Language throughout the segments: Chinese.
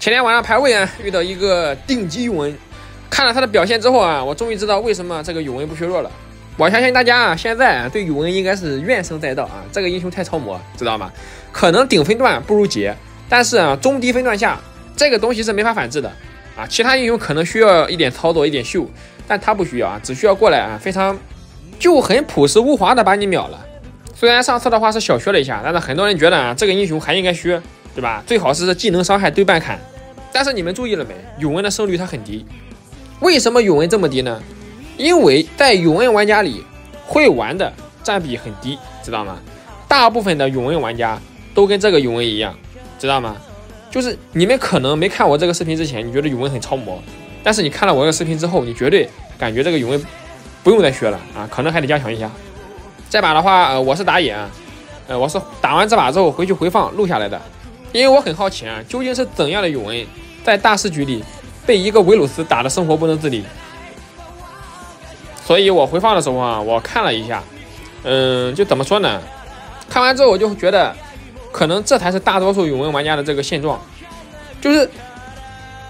前天晚上排位啊，遇到一个顶级永恩，看了他的表现之后啊，我终于知道为什么这个永恩不削弱了。我相信大家啊，现在啊对永恩应该是怨声载道啊，这个英雄太超模，知道吗？可能顶分段不如杰，但是啊中低分段下，这个东西是没法反制的啊。其他英雄可能需要一点操作，一点秀，但他不需要啊，只需要过来啊，非常就很朴实无华的把你秒了。虽然上次的话是小削了一下，但是很多人觉得啊，这个英雄还应该削。对吧？最好是技能伤害对半砍，但是你们注意了没？永恩的胜率它很低，为什么永恩这么低呢？因为在永恩玩家里，会玩的占比很低，知道吗？大部分的永恩玩家都跟这个永恩一样，知道吗？就是你们可能没看我这个视频之前，你觉得永恩很超模，但是你看了我这个视频之后，你绝对感觉这个永恩不用再学了啊，可能还得加强一下。这把的话，呃，我是打野，呃，我是打完这把之后回去回放录下来的。因为我很好奇啊，究竟是怎样的永恩在大师局里被一个维鲁斯打的生活不能自理？所以我回放的时候啊，我看了一下，嗯，就怎么说呢？看完之后我就觉得，可能这才是大多数永恩玩家的这个现状，就是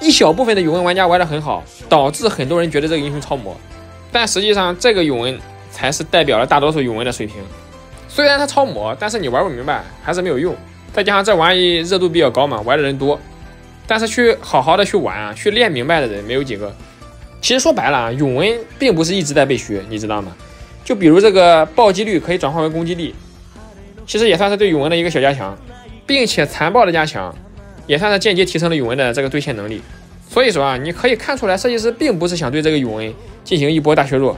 一小部分的永恩玩家玩的很好，导致很多人觉得这个英雄超模，但实际上这个永恩才是代表了大多数永恩的水平。虽然他超模，但是你玩不明白还是没有用。再加上这玩意热度比较高嘛，玩的人多，但是去好好的去玩啊，去练明白的人没有几个。其实说白了啊，永恩并不是一直在被削，你知道吗？就比如这个暴击率可以转换为攻击力，其实也算是对永恩的一个小加强，并且残暴的加强也算是间接提升了永恩的这个对线能力。所以说啊，你可以看出来，设计师并不是想对这个永恩进行一波大削弱，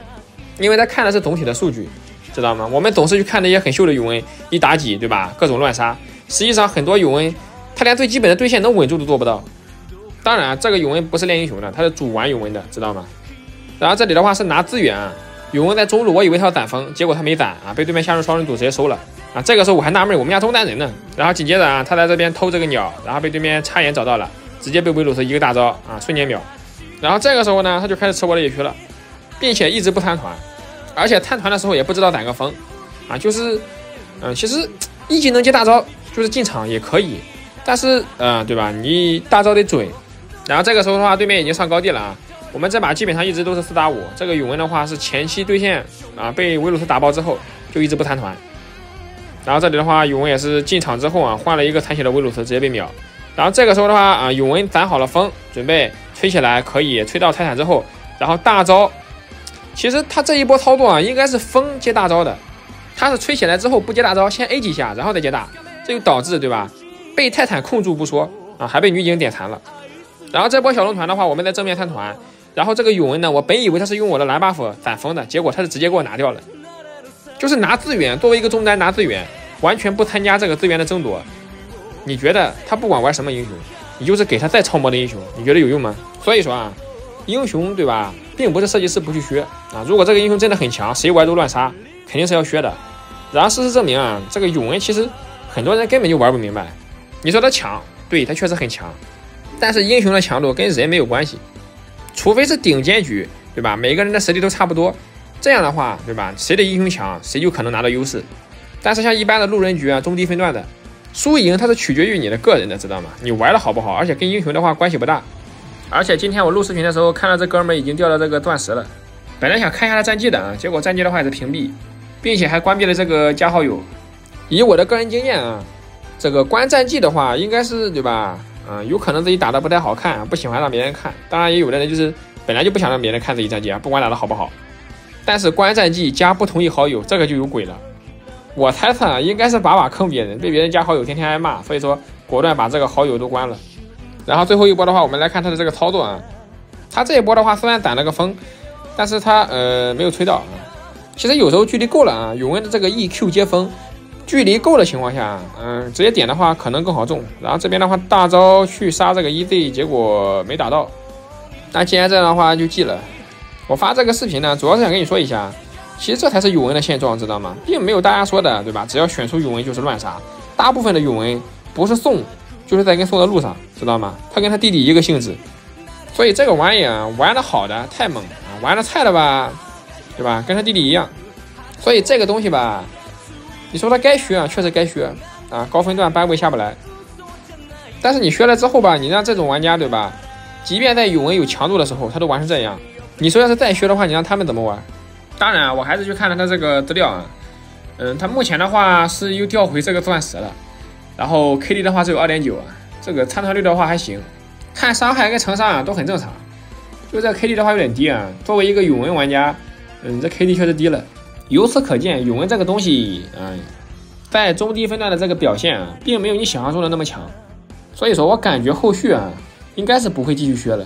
因为他看的是总体的数据，知道吗？我们总是去看那些很秀的永恩一打几，对吧？各种乱杀。实际上，很多永恩他连最基本的对线能稳住都做不到。当然，这个永恩不是练英雄的，他是主玩永恩的，知道吗？然后这里的话是拿资源，永恩在中路，我以为他要攒风，结果他没攒啊，被对面下路双人组直接收了啊。这个时候我还纳闷，我们家中单人呢。然后紧接着啊，他在这边偷这个鸟，然后被对面插眼找到了，直接被维鲁斯一个大招啊，瞬间秒。然后这个时候呢，他就开始吃我的野区了，并且一直不参团，而且参团的时候也不知道攒个风啊，就是嗯，其实一技能接大招。就是进场也可以，但是，嗯，对吧？你大招得准。然后这个时候的话，对面已经上高地了啊。我们这把基本上一直都是四打五。这个永恩的话是前期对线啊，被维鲁斯打爆之后就一直不参团。然后这里的话，永恩也是进场之后啊，换了一个残血的维鲁斯，直接被秒。然后这个时候的话啊，永恩攒好了风，准备吹起来，可以吹到泰坦之后，然后大招。其实他这一波操作啊，应该是风接大招的。他是吹起来之后不接大招，先 A 几下，然后再接大。这就导致对吧？被泰坦控住不说啊，还被女警点残了。然后这波小龙团的话，我们在正面参团。然后这个永恩呢，我本以为他是用我的蓝 buff 反封的，结果他是直接给我拿掉了。就是拿资源，作为一个中单拿资源，完全不参加这个资源的争夺。你觉得他不管玩什么英雄，你就是给他再超模的英雄，你觉得有用吗？所以说啊，英雄对吧，并不是设计师不去削啊。如果这个英雄真的很强，谁玩都乱杀，肯定是要削的。然后事实证明啊，这个永恩其实。很多人根本就玩不明白，你说他强，对他确实很强，但是英雄的强度跟人没有关系，除非是顶尖局，对吧？每个人的实力都差不多，这样的话，对吧？谁的英雄强，谁就可能拿到优势。但是像一般的路人局啊，中低分段的，输赢它是取决于你的个人的，知道吗？你玩的好不好，而且跟英雄的话关系不大。而且今天我录视频的时候，看到这哥们已经掉到这个钻石了，本来想看一下他战绩的啊，结果战绩的话也是屏蔽，并且还关闭了这个加好友。以我的个人经验啊，这个关战绩的话，应该是对吧？嗯，有可能自己打的不太好看，不喜欢让别人看。当然，也有的人就是本来就不想让别人看自己战绩啊，不管打的好不好。但是关战绩加不同意好友，这个就有鬼了。我猜测啊，应该是把把坑别人，被别人加好友，天天挨骂，所以说果断把这个好友都关了。然后最后一波的话，我们来看他的这个操作啊。他这一波的话，虽然攒了个风，但是他呃没有吹到啊。其实有时候距离够了啊，永恩的这个 E Q 接风。距离够的情况下，嗯，直接点的话可能更好中。然后这边的话，大招去杀这个 EZ，结果没打到。那既然这样的话，就记了。我发这个视频呢，主要是想跟你说一下，其实这才是永恩的现状，知道吗？并没有大家说的，对吧？只要选出永恩就是乱杀。大部分的永恩不是送，就是在跟送的路上，知道吗？他跟他弟弟一个性质。所以这个玩意儿，玩的好的太猛啊，玩的菜的吧，对吧？跟他弟弟一样。所以这个东西吧。你说他该削啊，确实该削啊，高分段班位下不来。但是你学了之后吧，你让这种玩家对吧？即便在永恩有强度的时候，他都玩成这样。你说要是再学的话，你让他们怎么玩？当然，我还是去看了他这个资料啊。嗯，他目前的话是又调回这个钻石了，然后 KD 的话只有二点九啊，这个参团率的话还行，看伤害跟成伤啊都很正常。就这 KD 的话有点低啊，作为一个永恩玩家，嗯，这 KD 确实低了。由此可见，永恩这个东西啊，在中低分段的这个表现啊，并没有你想象中的那么强。所以说我感觉后续啊，应该是不会继续削了。